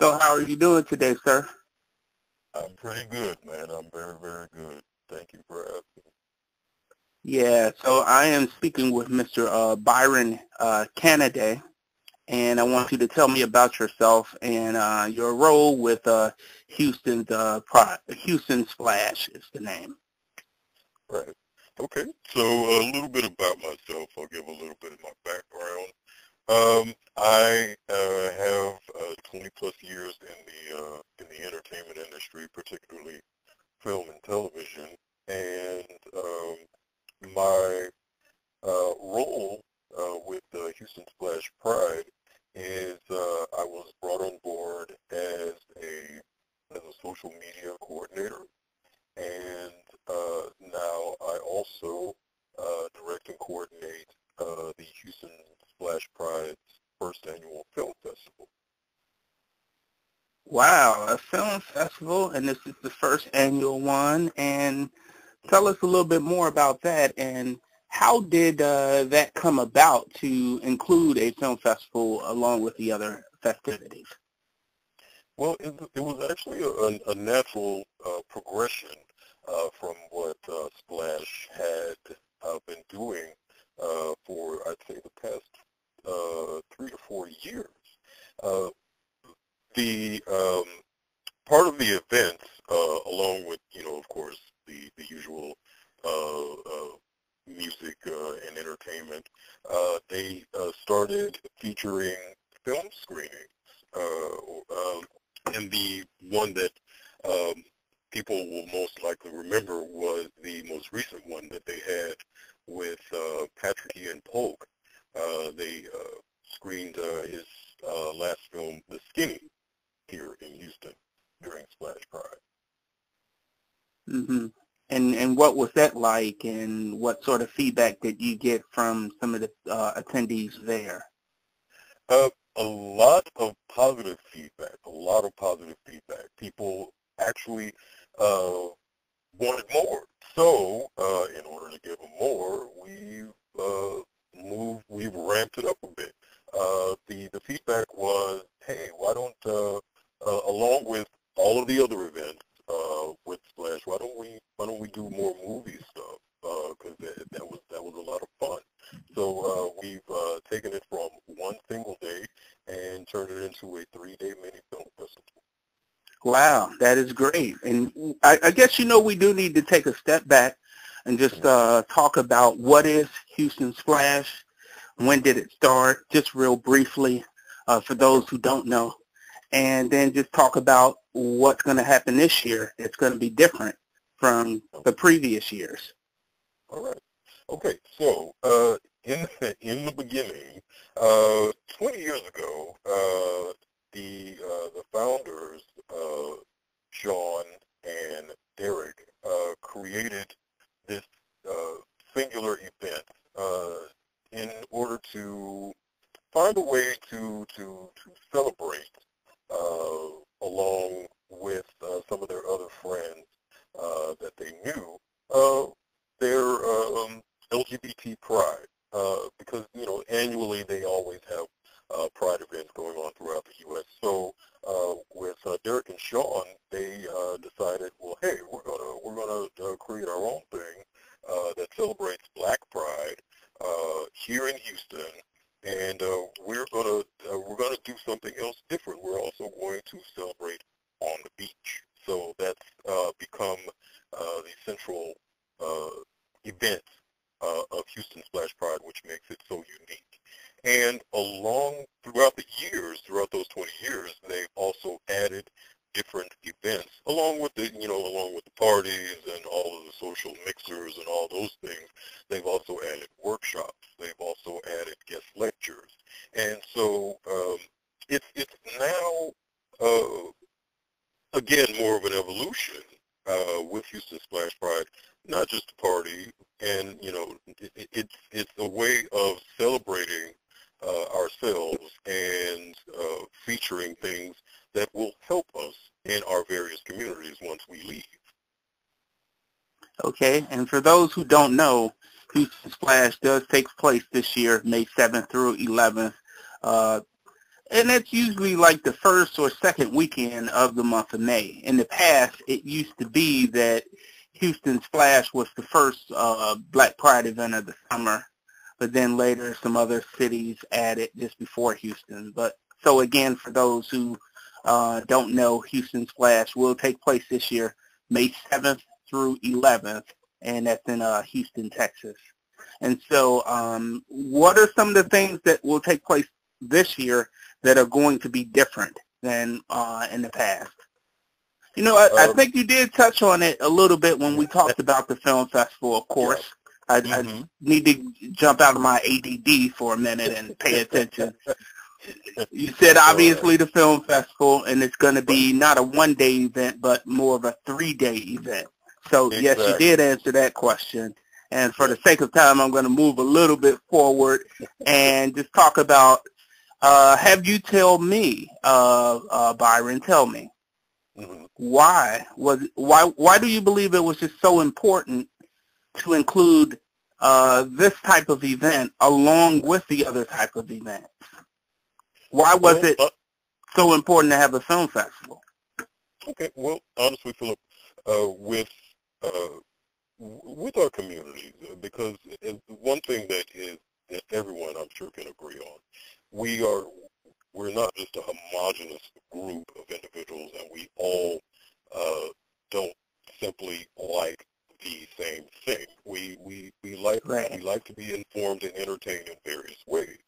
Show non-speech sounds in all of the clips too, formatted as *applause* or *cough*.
So how are you doing today, sir? I'm pretty good, man. I'm very, very good. Thank you for asking. Yeah, so I am speaking with Mr. Uh, Byron uh, Canada, and I want you to tell me about yourself and uh, your role with uh, Houston's uh, Pro- Houston Splash is the name. Right. Okay. So a little bit about myself. I'll give a little bit of my background. Um, I uh, have uh, 20 plus years in the uh, in the entertainment industry, particularly film and television, and um, my uh, role uh, with uh, Houston Splash Pride is uh, I was brought on board as a as a social media coordinator, and uh, now I also uh, direct and coordinate uh, the Houston Splash Pride's first annual film festival. Wow, a film festival, and this is the first annual one. And tell us a little bit more about that and how did uh, that come about to include a film festival along with the other festivities? Well, it, it was actually a, a natural uh, progression uh, from what uh, Splash had uh, been doing uh, for, I'd say, the past three to four years. The um, part of the events, uh, along with, you know, of course, the, the usual uh, uh, music uh, and entertainment, uh, they uh, started featuring film screenings. Um, and the one that um, people will most likely remember was the most recent one that they had with Patrick Ian Polk. They screened his last film, The Skinny, here in Houston during Splash Pride. Mm-hmm. And and what was that like, and what sort of feedback did you get from some of the uh, attendees there? Uh, a lot of positive feedback. A lot of positive feedback. People actually uh, wanted more. So, uh, in order to give them more, we uh, moved. We ramped it up a bit. Uh, the the feedback was, hey, why don't uh, along with all of the other events, uh, with Splash. Why don't we Why don't we do more movie stuff? Because uh, that, that was that was a lot of fun. So uh, we've uh, taken it from one single day and turned it into a three-day mini film festival. Wow, that is great. And I, I guess you know we do need to take a step back and just uh, talk about what is Houston Splash. When did it start? Just real briefly, uh, for those who don't know and then just talk about what's going to happen this year. It's going to be different from the previous years. All right. Okay. So uh, in in the beginning, uh, 20 years ago, uh, the uh, the founders, uh, Sean and Derek, uh, created this singular event in order to find a way to to to celebrate uh, along with uh, some of their other friends uh, that they knew, uh, their um, LGBT pride. Uh, because, you know, annually they always have uh, pride events going on throughout the U.S. So uh, with uh, Derek and Sean, they uh, decided, well, hey, we're gonna we're gonna uh, create our own thing uh, that celebrates Black Pride uh, here in Houston and uh, we're gonna uh, we're gonna do something else different. We're also going to celebrate on the beach. So that's uh, become uh, the central uh, event uh, of Houston Splash Pride, which makes it so unique. And along throughout the years, throughout those 20 years, they've also added different events, along with the, you know, along with the parties and all of the social mixers and all those things. They've also added workshops. They've also added guest lectures, and so um, it's it's now uh, again more of an evolution uh, with Houston Splash Pride, not just a party, and you know, it, it's it's a way of celebrating uh, ourselves and uh, featuring things that will help us in our various communities once we leave. Okay, and for those who don't know, Houston Splash does take place this year, May 7th through 11th. Uh, and that's usually like the first or second weekend of the month of May. In the past, it used to be that Houston Splash was the first uh, Black Pride event of the summer, but then later some other cities added just before Houston. But so again, for those who uh, don't know, Houston Splash will take place this year, May 7th through 11th, and that's in uh, Houston, Texas. And so um, what are some of the things that will take place this year that are going to be different than uh, in the past? You know, I, um, I, think you did touch on it a little bit when we talked about the film festival, of course. I, mm-hmm. I need to jump out of my ADD for a minute and pay attention. *laughs* you said obviously the film festival, and it's going to be not a one-day event, but more of a three-day event. So exactly. yes, you did answer that question. And for the sake of time, I'm going to move a little bit forward *laughs* and just talk about, uh, have you tell me, uh, uh, Byron, tell me, mm-hmm. why was why why do you believe it was just so important to include uh, this type of event along with the other type of events? Why was well, it uh, so important to have a film festival? Okay, well, honestly, Philip, uh, with uh, with our communities, because one thing that is that everyone I'm sure can agree on, we are we're not just a homogenous group of individuals, and we all uh, don't simply like the same thing. We we we like right. we like to be informed and entertained in various ways.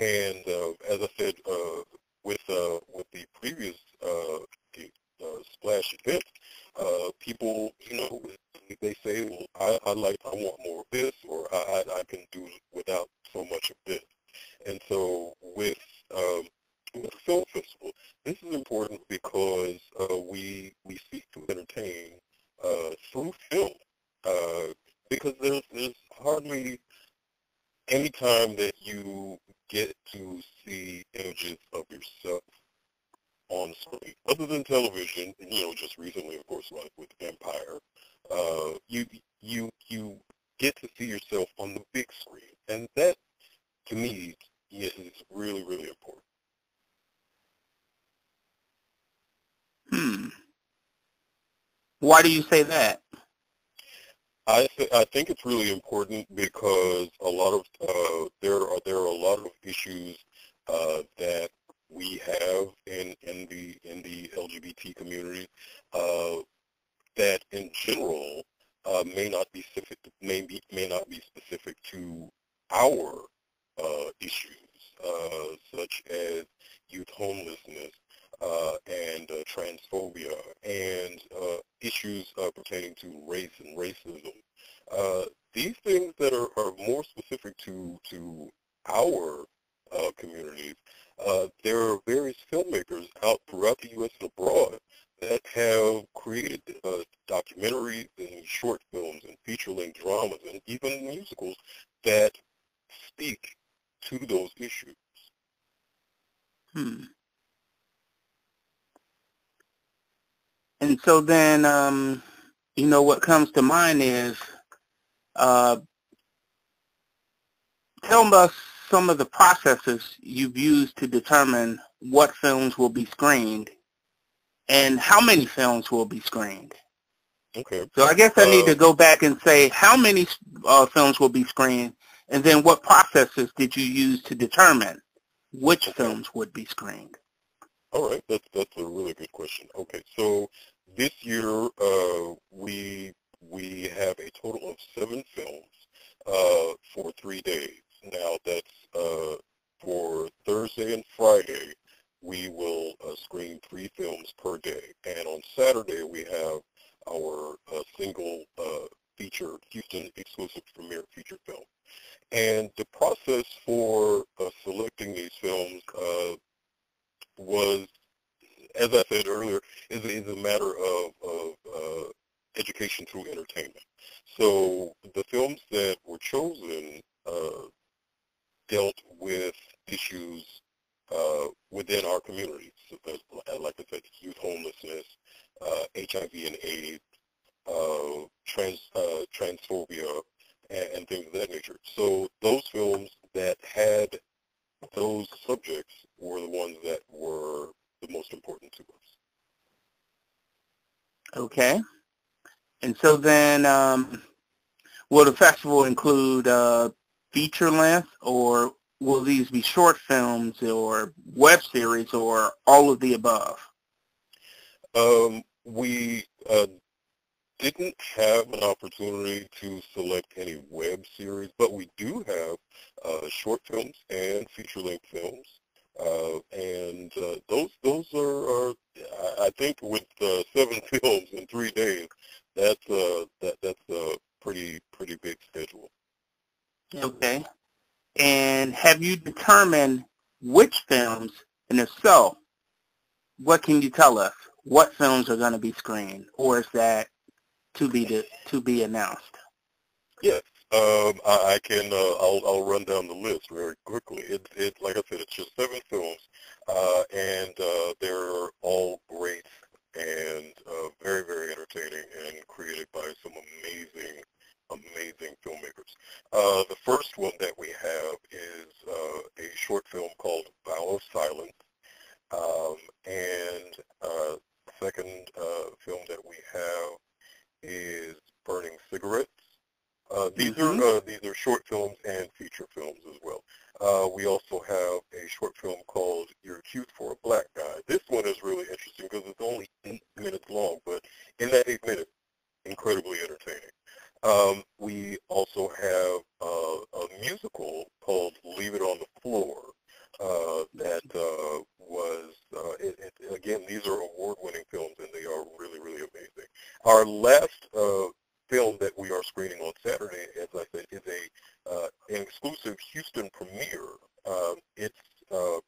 And uh, as I said, uh, with uh, with the previous uh, the, uh, splash event, uh, people, you know, they say, well, I, I like, I want more of this, or I, I, I can do without so much of this. And so with um, with film festival, this is important because uh, we we seek to entertain uh, through film. Uh, because there's there's hardly any time that you get to see images of yourself on screen, other than television, you know, just recently, of course, like with Empire, uh, you you you get to see yourself on the big screen, and that, to me, is really really important. Hmm. Why do you say that? I th- I think it's really important because a lot of uh, there are there are a lot of issues uh, that we have in in the in the LGBT community uh, that in general uh, may not be specific may be may not be specific to our uh, issues uh, such as youth homelessness uh, and uh, transphobia and uh, issues uh, pertaining to race and racism. Uh, these things that are, are more specific to to our uh, communities, there are various filmmakers out throughout the U.S. and abroad that have created documentaries and short films and feature-length dramas and even musicals that speak to those issues. Hmm. And so then, um, you know, what comes to mind is, uh, tell us some of the processes you've used to determine what films will be screened and how many films will be screened. Okay. So I guess I need uh, to go back and say how many uh, films will be screened, and then what processes did you use to determine which okay. films would be screened? All right, that's that's a really good question. Okay, so this year uh, we we have a total of seven films uh, for three days. Now that's uh, for Thursday and Friday. We will uh, screen three films per day, and on Saturday we have our uh, single uh, feature Houston exclusive premiere feature film. And the process for selecting these films was, as I said earlier, is, is a matter of, of uh, education through entertainment. So the films that were chosen uh, dealt with issues uh, within our communities, so like I said, youth homelessness, Uh, AIDS, uh, trans, uh, transphobia, and, and things of that nature. So those films that had those subjects were the ones that were the most important to us. Okay. And so then, um, will the festival include uh, feature length, or will these be short films or web series, or all of the above? Um, we uh, didn't have an opportunity to select any web series, but we do have uh, short films and feature-length films. Uh, and uh, those those are, are I think with uh, seven *laughs* films in three days, that's uh, that that's a pretty pretty big schedule. Okay. And have you determined which films, and if so, what can you tell us? What films are going to be screened, or is that to be to, to be announced? Yes, um, I, I can. Uh, I'll, I'll run down the list very quickly. It, it, like I said, it's just seven films, uh, and uh, they're all great and uh, very, very entertaining and created by some amazing, amazing filmmakers. Uh, the first one that we have is uh, a short film called Vow of Silence, um, and uh, second uh, film that we have is Burning Cigarettes. Uh, these mm-hmm. are uh, these are short films and feature films as well. Uh, we also have a short film called You're Cute for a Black Guy. This one is really interesting because it's only eight minutes long, but in that eight minutes, incredibly entertaining. Um, we also have uh, a musical called Leave It on the Floor uh, that uh, was, uh, it, it, again, these are award-winning films and they are really, really amazing. Our last uh, film that we are screening on Saturday, as I said, is a uh, an exclusive Houston premiere. Um, it's uh,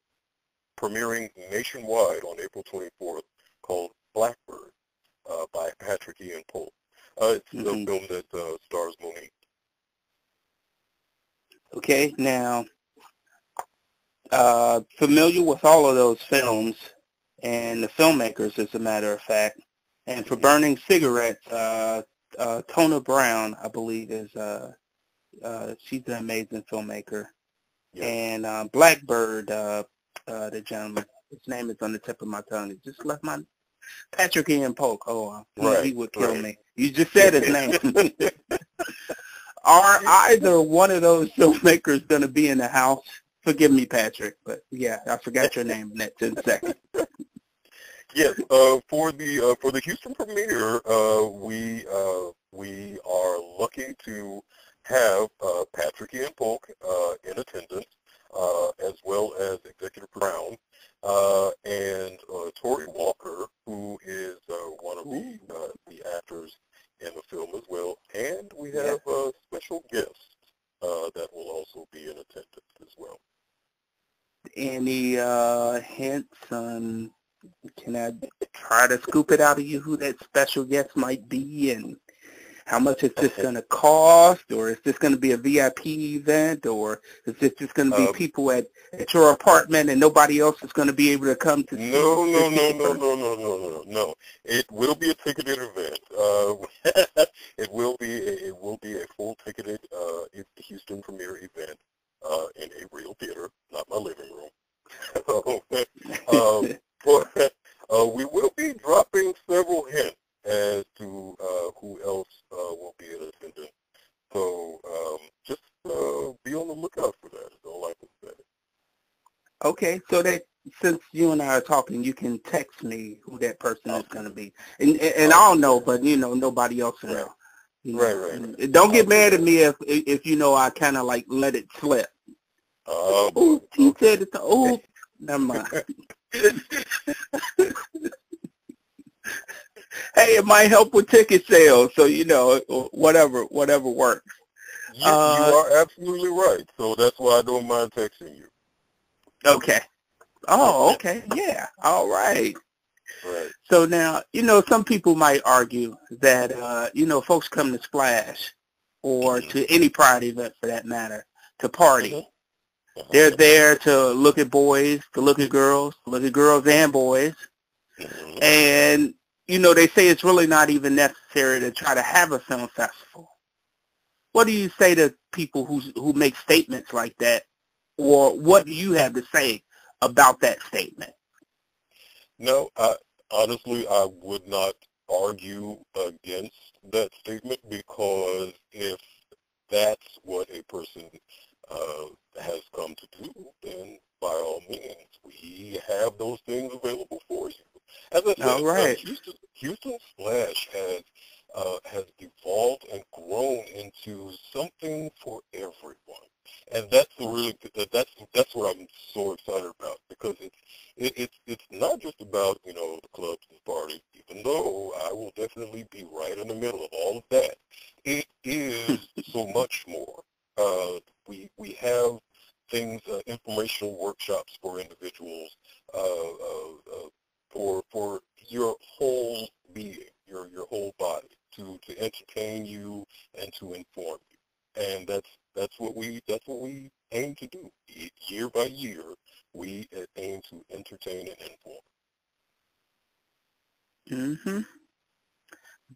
premiering nationwide on April 24th called Blackbird uh, by Patrick Ian Polk. Uh, it's mm-hmm. a film that uh, stars Mo'Nique. Okay, now, uh, familiar with all of those films and the filmmakers, as a matter of fact. And for Burning Cigarettes, uh, uh, Tona Brown, I believe, is uh, uh, she's an amazing filmmaker. Yeah. And uh, Blackbird, uh, uh, the gentleman, his name is on the tip of my tongue. He just left my Patrick Ian Polk. Oh, uh, right, he would kill right. me. You just said his name. *laughs* Are either one of those filmmakers going to be in the house? Forgive me, Patrick, but yeah, I forgot your name in that 10 seconds. *laughs* Yes, uh, for the uh, for the Houston premiere, uh, we uh, we are lucky to have uh, Patrick Ian Polk uh, in attendance, as well as Executive Brown and Tori Walker, who is one of the the actors in the film as well, and we have a special guest that will also be in attendance as well. Any hints on can I try to scoop it out of you who that special guest might be and how much is this going to cost or is this going to be a VIP event or is this just going to be um, people at, at your apartment and nobody else is going to be able to come to no no no no no no no no no. It will be a ticketed event. Uh, *laughs* *laughs* it will be a, it will be a full ticketed uh, Houston premiere event uh, in a real theater not my living room um, but uh, we will be dropping several hints as to uh, who else uh, will be in attendance. So um, just uh, be on the lookout for that. Is all I can say. Okay, so that since you and I are talking, you can text me who that person okay. is going to be, and and I'll know, but you know nobody else will. Right. You know, right, right. Don't get mad at me if if you know I kind of like let it slip. Oh, he okay. said it. Oh, never mind. *laughs* hey, it might help with ticket sales, so you know, whatever, whatever works. You, uh, you are absolutely right. So that's why I don't mind texting you. Okay. Oh, okay. Yeah. All right. Right. So now, you know, some people might argue that, uh, you know, folks come to Splash or mm-hmm. to any pride event for that matter to party. Mm-hmm. They're there to look at boys, to look at girls, to look at girls and boys. And, you know, they say it's really not even necessary to try to have a film festival. What do you say to people who who make statements like that or what do you have to say about that statement? No, I, honestly, I would not argue against that statement because if that's what a person uh, has come to do, then by all means, we have those things available for you. As I said, all right. uh, Houston, Houston Splash has uh, has evolved and grown into something for everyone, and that's the really that's that's what I'm so excited about because it's it, it's it's not just about you know the clubs and parties, even though I will definitely be right in the middle of all of that. It is so much more. Uh, we we have things, uh, informational workshops for individuals, uh, uh, uh, for for your whole being, your your whole body, to to entertain you inform you, and that's that's what we that's what we aim to do. Year by year, we aim to entertain and inform. Mm-hmm.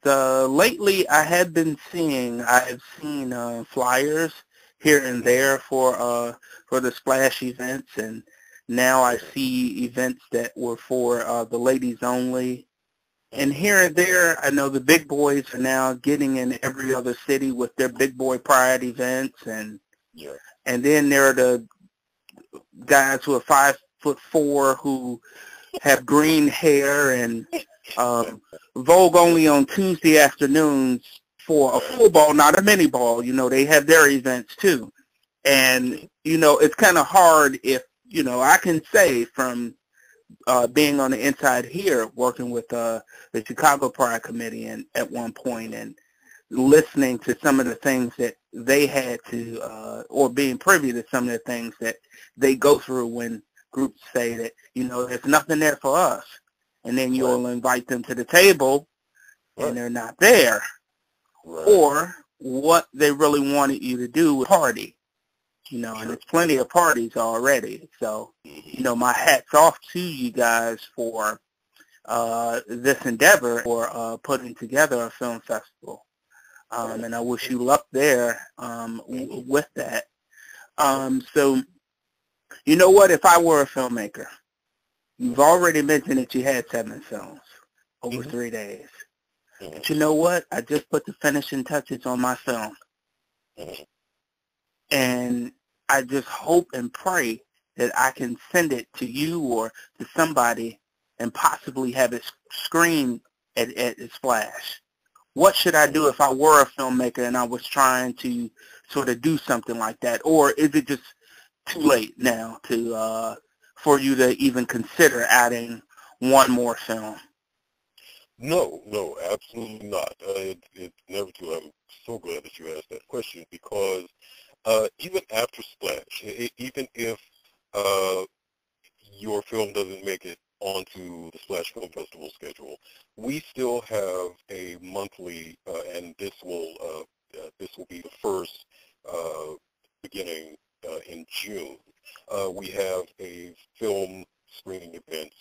The lately I have been seeing I have seen uh, flyers here and there for uh for the splash events and now I see events that were for uh, the ladies only. And here and there, I know the big boys are now getting in every other city with their big boy pride events, and yeah. and then there are the guys who are five foot four who have green hair and um, Vogue only on Tuesday afternoons for a full ball, not a mini ball. You know, they have their events too. And, you know, it's kind of hard if, you know, I can say from uh, being on the inside here, working with uh, the Chicago Pride Committee and at one point and listening to some of the things that they had to, uh, or being privy to some of the things that they go through when groups say that, you know, there's nothing there for us. And then you'll right. invite them to the table and they're not there. Right. Or what they really wanted you to do was party. You know, and there's plenty of parties already. So, you know, my hat's off to you guys for uh, this endeavor for uh, putting together a film festival. Um, and I wish you luck there um, w- with that. Um, so, you know what? If I were a filmmaker, you've already mentioned that you had seven films over mm-hmm. three days. But you know what? I just put the finishing touches on my film. And I just hope and pray that I can send it to you or to somebody and possibly have it screened at, at, at Splash. What should I do if I were a filmmaker and I was trying to sort of do something like that? Or is it just too late now to uh, for you to even consider adding one more film? No, no, absolutely not. Uh, it, it's never too. I'm so glad that you asked that question because uh, even after Splash, it, even if uh, your film doesn't make it onto the Splash Film Festival schedule, we still have a monthly, uh, and this will uh, uh, this will be the first uh, beginning in June. We have a film screening event,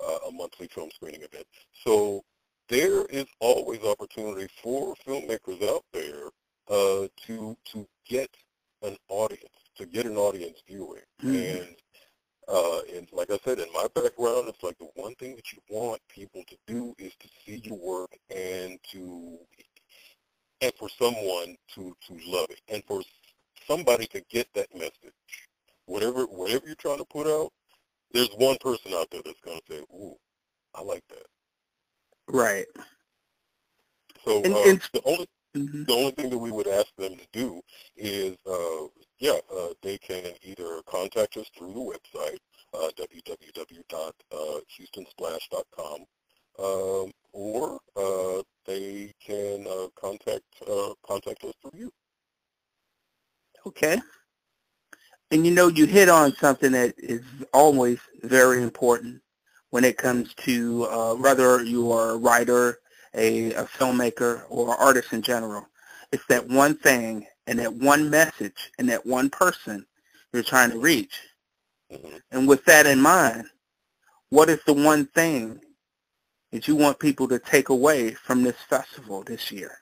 a monthly film screening event. So there is always opportunity for filmmakers out there uh, to to get an audience, to get an audience viewing. Mm-hmm. And uh, and like I said, in my background, it's like the one thing that you want people to do is to see your work and to and for someone to to love it, and for somebody to get that message. Whatever whatever you're trying to put out, there's one person out there that's going to say, "Ooh, I like that." Right. So and, uh, and, the only mm-hmm. the only thing that we would ask them to do is, uh, yeah, uh, they can either contact us through the website uh, www.houstonsplash.com, um, or uh, they can uh, contact uh, contact us through you. Okay. And you know, you hit on something that is always very important when it comes to uh, whether you are a writer, a, a filmmaker, or artist in general. It's that one thing and that one message and that one person you're trying to reach. Mm-hmm. And with that in mind, what is the one thing that you want people to take away from this festival this year?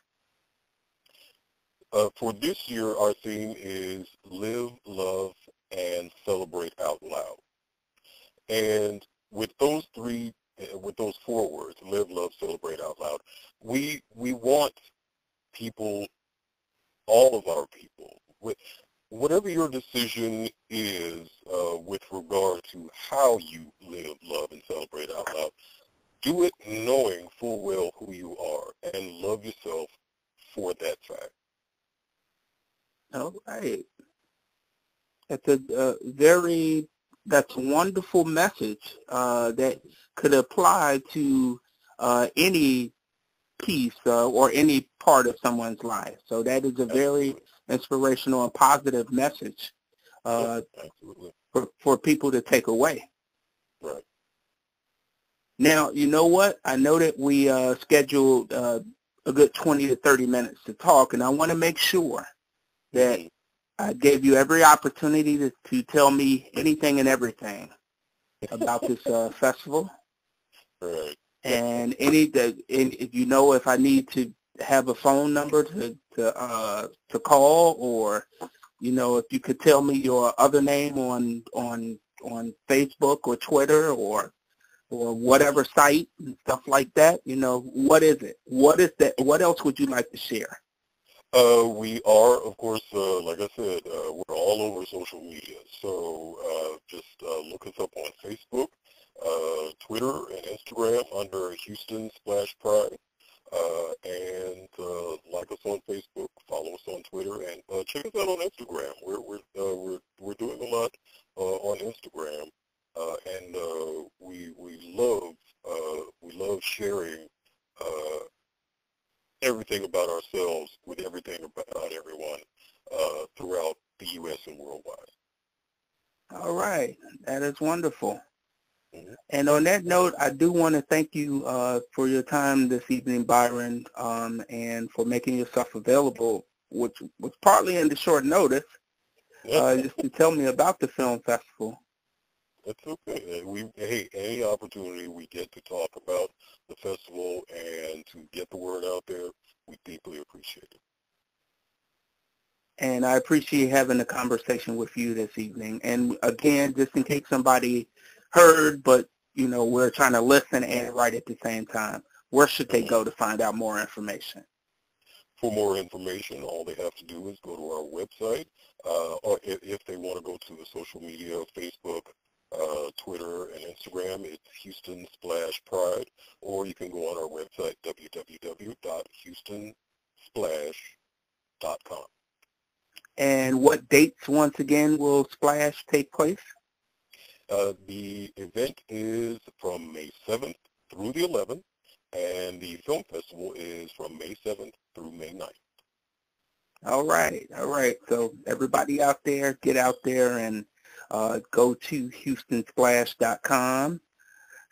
Uh, for this year, our theme is live, love, and celebrate out loud. And with those three, with those four words, live, love, celebrate out loud, we we want people, all of our people, with whatever your decision is uh, with regard to how you live, love, and celebrate out loud, do it knowing full well who you are and love yourself for that fact. All right. That's a, a very that's a wonderful message uh, that could apply to uh, any piece uh, or any part of someone's life. So that is a very inspirational and positive message uh, for, for people to take away. Right. Now, you know what? I know that we uh, scheduled uh, a good 20 to 30 minutes to talk, and I want to make sure that. I gave you every opportunity to, to tell me anything and everything about this uh, festival. Right. And any that if you know if I need to have a phone number to to uh, to call, or you know if you could tell me your other name on on on Facebook or Twitter or or whatever site and stuff like that. You know what is it? What is that? What else would you like to share? Uh, we are, of course, uh, like I said, uh, we're all over social media. So uh, just uh, look us up on Facebook, uh, Twitter, and Instagram under Houston Splash Pride. and like us on Facebook, follow us on Twitter, and check us out on Instagram. We're we're we're we're doing a lot on Instagram, and we we love we love sharing everything about ourselves with everything about everyone uh, throughout the U.S. and worldwide. All right. That is wonderful. Mm-hmm. And on that note, I do want to thank you uh, for your time this evening, Byron, um, and for making yourself available, which was partly in the short notice, uh, just to tell me about the film festival. That's okay. We hey, any opportunity we get to talk about the festival and to get the word out there, we deeply appreciate it. And I appreciate having a conversation with you this evening. And again, just in case somebody heard, but you know, we're trying to listen and write at the same time. Where should they go to find out more information? For more information, all they have to do is go to our website, uh, or if, if they want to go to the social media, Facebook, Twitter, and Instagram. It's Houston Splash Pride, or you can go on our website, www.houstonsplash.com. And what dates, once again, will Splash take place? Uh, the event is from May 7th through the 11th, and the film festival is from May 7th through May 9th. All right, all right. So everybody out there, get out there and uh, go to houstonsplash.com.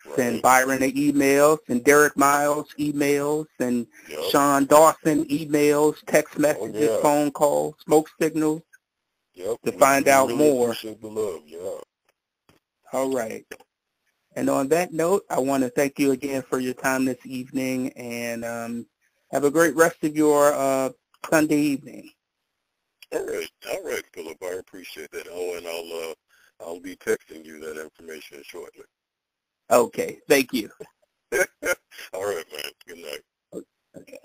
Right. Send Byron an email, send Derek Miles emails, and yep. Sean Dawson emails, text oh, messages, oh, yeah. phone calls, smoke signals yep. to we, find we out really more. Love, yeah. All right. And on that note, I want to thank you again for your time this evening, and um, have a great rest of your uh, Sunday evening. All right, all right, Philip. I appreciate that. Oh, and I'll uh, I'll be texting you that information shortly. Okay. Thank you. *laughs* All right, man. Good night. Okay.